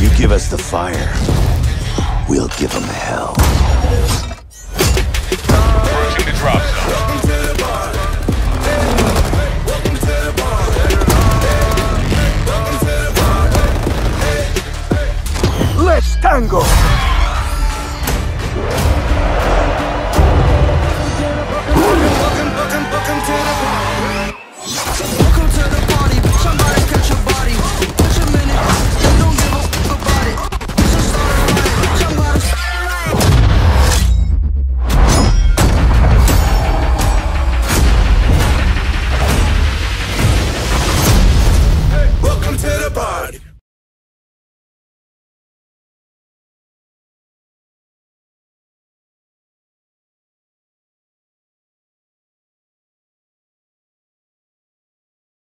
You give us the fire, we'll give them hell. Let's tango! to the bar.